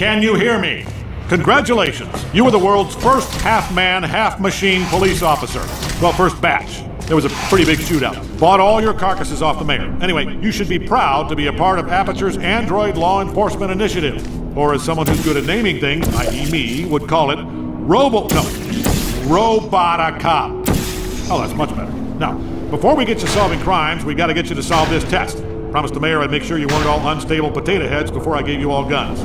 Can you hear me? Congratulations. You were the world's first half man, half machine police officer. Well, first batch. There was a pretty big shootout. Bought all your carcasses off the mayor. Anyway, you should be proud to be a part of Aperture's Android Law Enforcement Initiative. Or as someone who's good at naming things, i.e., me, would call it Robo. No, Robot Cop. Oh, that's much better. Now, before we get you solving crimes, we gotta get you to solve this test. Promised the mayor I'd make sure you weren't all unstable potato heads before I gave you all guns.